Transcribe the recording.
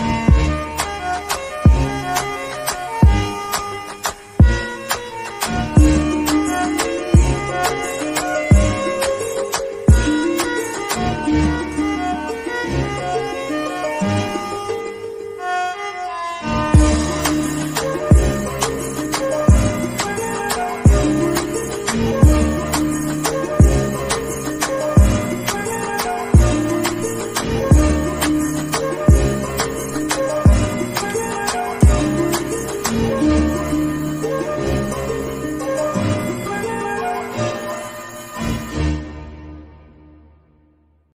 Bye.